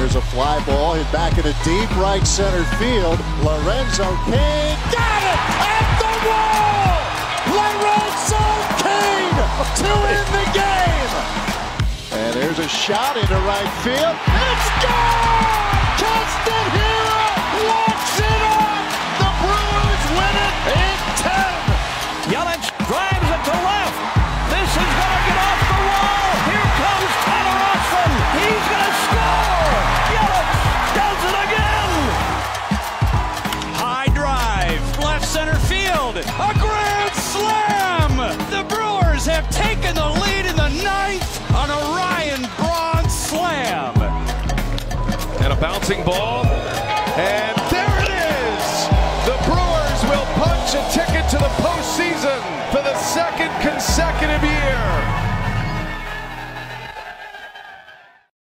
There's a fly ball hit back into deep right center field. Lorenzo Cain got it at the wall. Lorenzo Cain to end the game. And there's a shot into right field. It's gone. Center field. A grand slam. The Brewers have taken the lead in the ninth on a Ryan Braun slam. And a bouncing ball. And there it is. The Brewers will punch a ticket to the postseason for the second consecutive year.